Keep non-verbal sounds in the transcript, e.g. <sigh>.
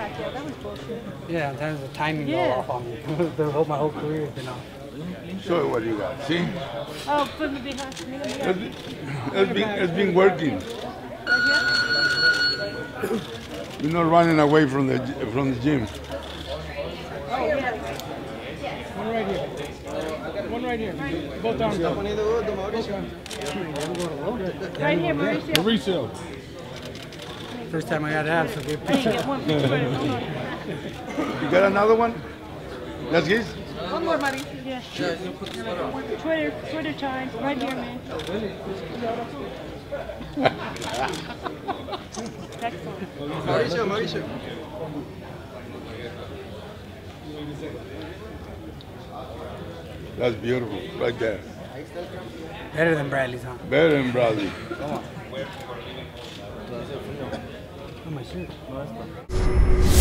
Pacquiao. That was bullshit. Yeah, sometimes the timing Yeah. go off on me. <laughs> the whole, my whole career has been off. Show what you got. See? Oh, put me behind. Me, me, It's right been, it's been, it's been working. here. You're not running away from the from the gym. Oh, yeah. One right here. One right here. Both arms up. Right here, Mauricio. Mauricio. First time I got abs, so good. Hey, get one, one, You got another one? That's his? one more, Mauricio. Yeah. Twitter, Twitter time. Right here, man. Excellent. Mauricio, Mauricio. That's beautiful, right there. Better than Bradley's, huh? Better than Bradley. Oh, my shoot.